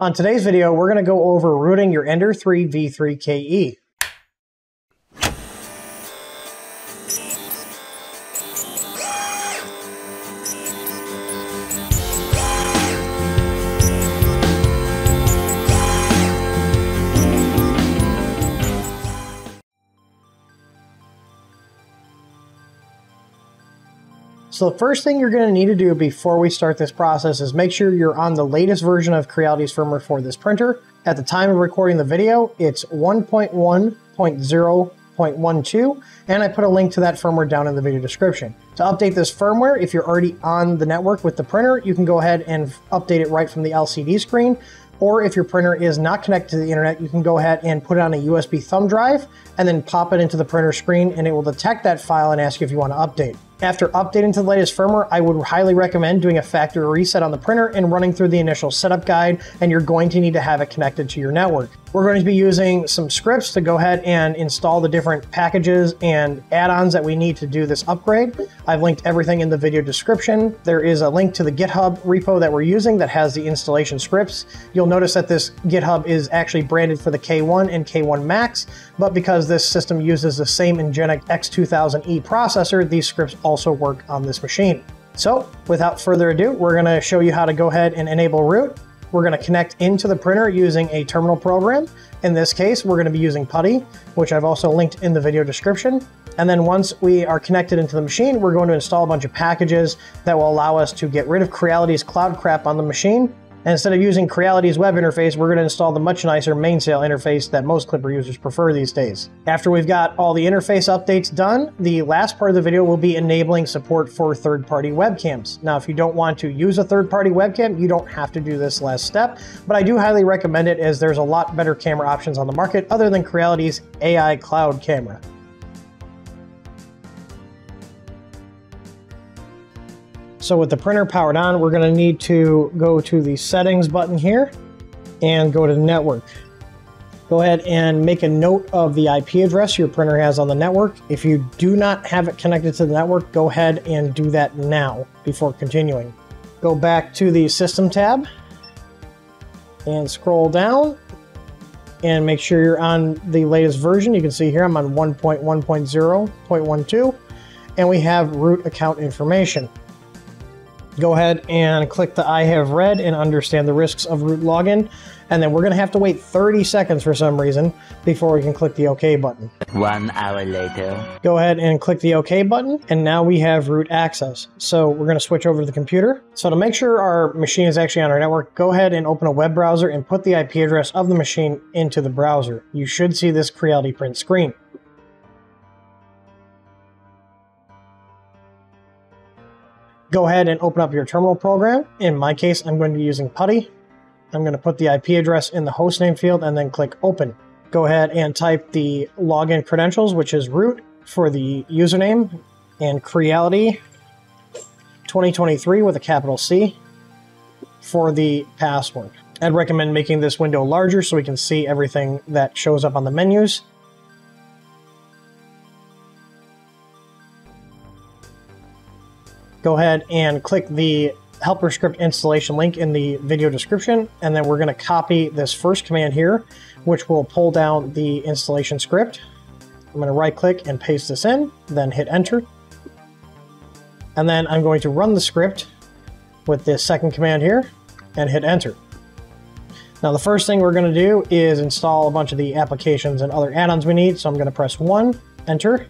On today's video, we're going to go over rooting your Ender 3 V3KE. So the first thing you're going to need to do before we start this process is make sure you're on the latest version of Creality's firmware for this printer. At the time of recording the video, it's 1.1.0.12, and I put a link to that firmware down in the video description. To update this firmware, if you're already on the network with the printer, you can go ahead and update it right from the LCD screen. Or if your printer is not connected to the internet, you can go ahead and put it on a USB thumb drive and then pop it into the printer screen and it will detect that file and ask you if you want to update. After updating to the latest firmware, I would highly recommend doing a factory reset on the printer and running through the initial setup guide, and you're going to need to have it connected to your network. We're going to be using some scripts to go ahead and install the different packages and add-ons that we need to do this upgrade. I've linked everything in the video description. There is a link to the GitHub repo that we're using that has the installation scripts. You'll notice that this GitHub is actually branded for the K1 and K1 Max, but because this system uses the same Ingenic X2000E processor, these scripts also work on this machine. So without further ado, we're going to show you how to go ahead and enable root. We're going to connect into the printer using a terminal program. In this case, we're going to be using PuTTY, which I've also linked in the video description. And then once we are connected into the machine, we're going to install a bunch of packages that will allow us to get rid of Creality's cloud crap on the machine instead of using Creality's web interface, we're going to install the much nicer Mainsail interface that most Klipper users prefer these days. After we've got all the interface updates done, the last part of the video will be enabling support for third-party webcams. Now, if you don't want to use a third-party webcam, you don't have to do this last step, but I do highly recommend it as there's a lot better camera options on the market other than Creality's AI cloud camera. So with the printer powered on, we're going to need to go to the settings button here and go to network. Go ahead and make a note of the IP address your printer has on the network. If you do not have it connected to the network, go ahead and do that now before continuing. Go back to the system tab and scroll down and make sure you're on the latest version. You can see here I'm on 1.1.0.12 and we have root account information go ahead and click the I have read and understand the risks of root login. And then we're going to have to wait 30 seconds for some reason before we can click the OK button. One hour later. Go ahead and click the OK button. And now we have root access. So we're going to switch over to the computer. So to make sure our machine is actually on our network, go ahead and open a web browser and put the IP address of the machine into the browser. You should see this Creality print screen. Go ahead and open up your terminal program. In my case, I'm going to be using PuTTY. I'm going to put the IP address in the hostname field and then click open. Go ahead and type the login credentials, which is root for the username and Creality 2023 with a capital C for the password. I'd recommend making this window larger so we can see everything that shows up on the menus. Go ahead and click the helper script installation link in the video description, and then we're going to copy this first command here, which will pull down the installation script. I'm going to right click and paste this in, then hit enter. And then I'm going to run the script with this second command here and hit enter. Now the first thing we're going to do is install a bunch of the applications and other add-ons we need. So I'm going to press 1, enter,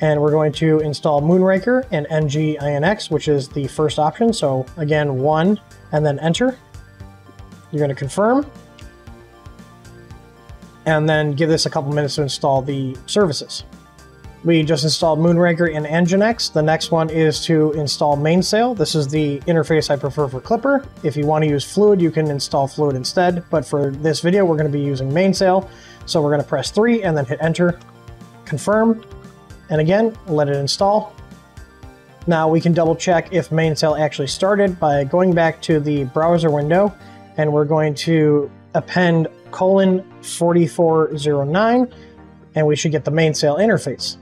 and we're going to install Moonraker and NGINX, which is the first option. So again, one and then enter. You're going to confirm and then give this a couple minutes to install the services. We just installed Moonraker and Nginx. The next one is to install Mainsail. This is the interface I prefer for Klipper. If you want to use Fluidd, you can install Fluidd instead. But for this video, we're going to be using Mainsail. So we're going to press 3 and then hit enter, confirm, and again, let it install. Now we can double check if Mainsail actually started by going back to the browser window and we're going to append colon 4409 and we should get the Mainsail interface.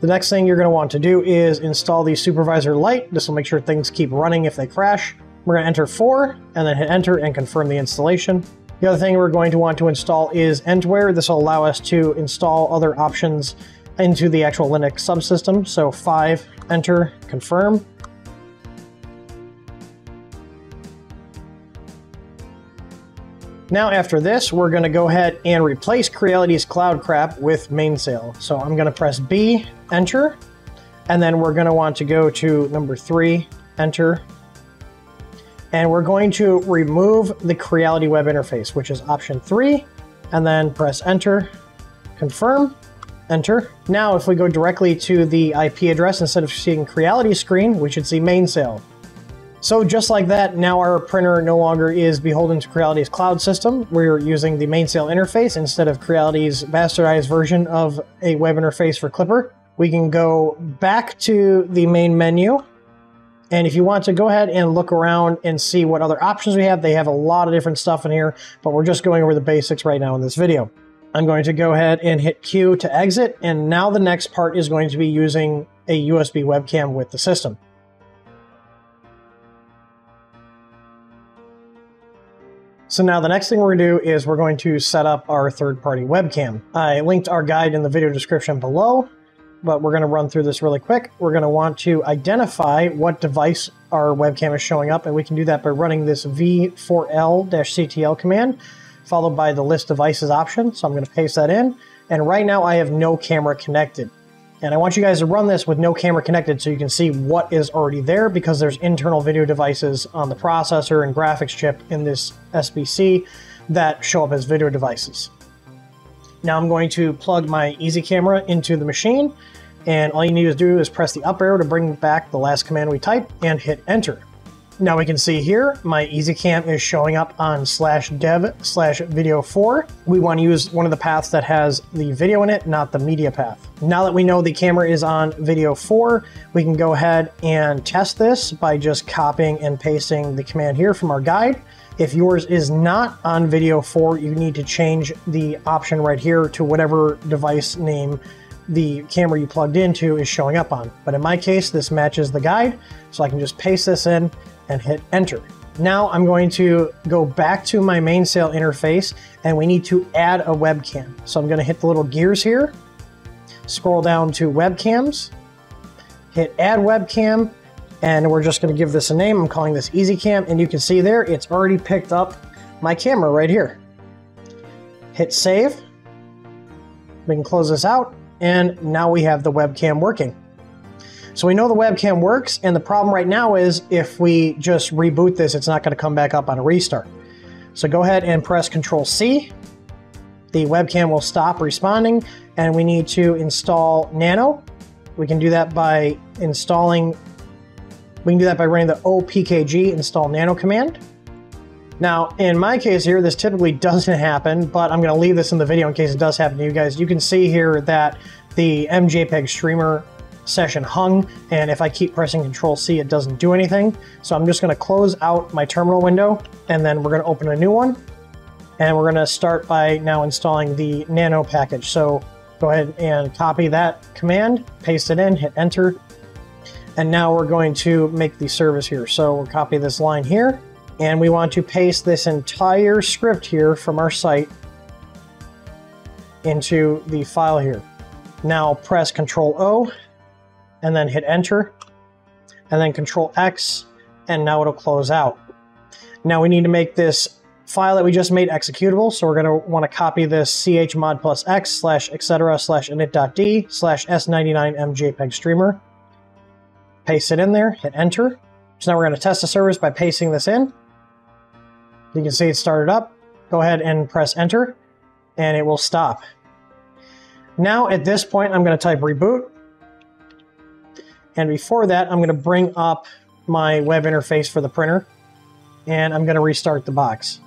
The next thing you're going to want to do is install the Supervisor Lite. This will make sure things keep running if they crash. We're going to enter 4 and then hit enter and confirm the installation. The other thing we're going to want to install is Entware. This will allow us to install other options into the actual Linux subsystem. So 5, enter, confirm. Now after this, we're going to go ahead and replace Creality's Cloud Crap with Mainsail. So I'm going to press B, enter, and then we're going to want to go to number 3, enter, and we're going to remove the Creality web interface, which is option 3, and then press enter, confirm, enter. Now if we go directly to the IP address, instead of seeing Creality screen, we should see Mainsail. So just like that, now our printer no longer is beholden to Creality's cloud system. We're using the Mainsail interface instead of Creality's bastardized version of a web interface for Klipper. We can go back to the main menu. And if you want to go ahead and look around and see what other options we have, they have a lot of different stuff in here, but we're just going over the basics right now in this video. I'm going to go ahead and hit Q to exit, and now the next part is going to be using a USB webcam with the system. So now the next thing we're going to do is we're going to set up our third-party webcam. I linked our guide in the video description below, but we're going to run through this really quick. We're going to want to identify what device our webcam is showing up, and we can do that by running this v4l-ctl command, followed by the list devices option. So I'm going to paste that in, and right now I have no camera connected. And I want you guys to run this with no camera connected so you can see what is already there because there's internal video devices on the processor and graphics chip in this SBC that show up as video devices. Now I'm going to plug my Easy Camera into the machine and all you need to do is press the up arrow to bring back the last command we typed and hit enter. Now we can see here, my EZCam is showing up on slash dev slash video 4. We want to use one of the paths that has the video in it, not the media path. Now that we know the camera is on video 4, we can go ahead and test this by just copying and pasting the command here from our guide. If yours is not on video 4, you need to change the option right here to whatever device name the camera you plugged into is showing up on. But in my case, this matches the guide, so I can just paste this in and hit enter. Now I'm going to go back to my Mainsail interface and we need to add a webcam. So I'm going to hit the little gears here, scroll down to webcams, hit add webcam, and we're just going to give this a name. I'm calling this EZCam, and you can see there it's already picked up my camera right here. Hit save. We can close this out, and now we have the webcam working. So we know the webcam works, and the problem right now is if we just reboot this, it's not going to come back up on a restart. So go ahead and press Control C. The webcam will stop responding, and we need to install Nano. We can do that by installing, we can do that by running the opkg install nano command. Now, in my case here, this typically doesn't happen, but I'm going to leave this in the video in case it does happen to you guys. You can see here that the MJPEG streamer session hung, and if I keep pressing Control C, it doesn't do anything. So I'm just going to close out my terminal window, and then we're going to open a new one. And we're going to start by now installing the Nano package. So go ahead and copy that command, paste it in, hit Enter. And now we're going to make the service here. So we'll copy this line here, and we want to paste this entire script here from our site into the file here. Now press Control O and then hit enter and then control X and now it'll close out. Now we need to make this file that we just made executable. So we're going to want to copy this chmod plus x slash etc slash init.d slash s99mjpeg streamer. Paste it in there, hit enter. So now we're going to test the service by pasting this in. You can see it started up. Go ahead and press enter and it will stop. Now at this point, I'm going to type reboot and before that, I'm going to bring up my web interface for the printer and I'm going to restart the box.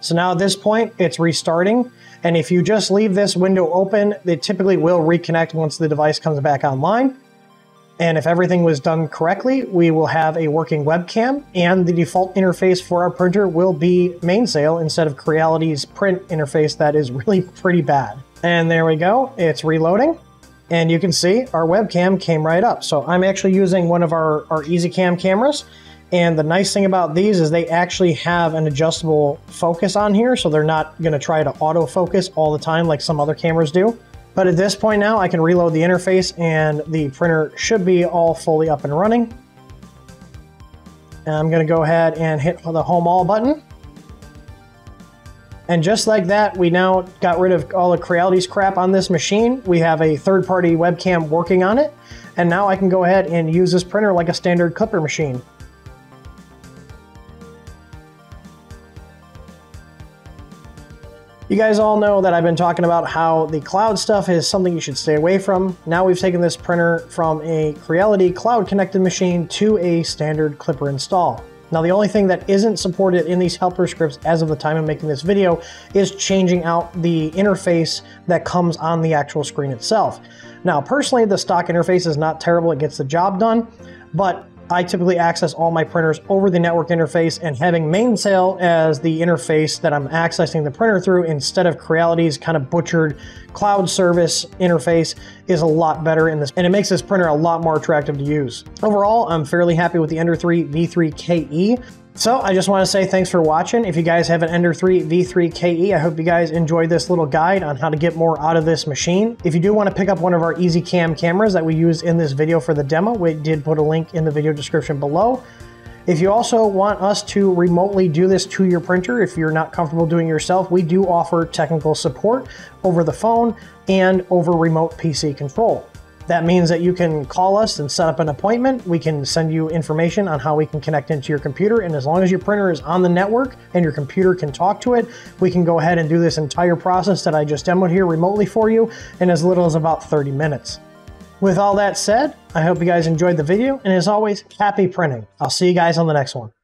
So now at this point, it's restarting. And if you just leave this window open, it typically will reconnect once the device comes back online. And if everything was done correctly, we will have a working webcam and the default interface for our printer will be Mainsail instead of Creality's print interface that is really pretty bad. And there we go, it's reloading. And you can see our webcam came right up. So I'm actually using one of our, our EZCam cameras And the nice thing about these is they actually have an adjustable focus on here, so they're not gonna try to autofocus all the time like some other cameras do. But at this point now, I can reload the interface and the printer should be all fully up and running. And I'm gonna go ahead and hit the home all button. And just like that, we now got rid of all the Creality's crap on this machine. We have a third-party webcam working on it. And now I can go ahead and use this printer like a standard Klipper machine. You guys all know that I've been talking about how the cloud stuff is something you should stay away from. Now we've taken this printer from a Creality cloud connected machine to a standard Klipper install. Now the only thing that isn't supported in these helper scripts as of the time of making this video is changing out the interface that comes on the actual screen itself. Now personally the stock interface is not terrible, it gets the job done, but I typically access all my printers over the network interface and having Mainsail as the interface that I'm accessing the printer through instead of Creality's kind of butchered cloud service interface is a lot better in this and it makes this printer a lot more attractive to use. Overall, I'm fairly happy with the Ender 3 V3KE. So I just want to say thanks for watching. If you guys have an Ender 3 V3KE, I hope you guys enjoyed this little guide on how to get more out of this machine. If you do want to pick up one of our EZCam cameras that we used in this video for the demo, we did put a link in the video description below. If you also want us to remotely do this to your printer, if you're not comfortable doing it yourself, we do offer technical support over the phone and over remote PC control. That means that you can call us and set up an appointment. We can send you information on how we can connect into your computer. And as long as your printer is on the network and your computer can talk to it, we can go ahead and do this entire process that I just demoed here remotely for you in as little as about 30 minutes. With all that said, I hope you guys enjoyed the video. And as always, happy printing. I'll see you guys on the next one.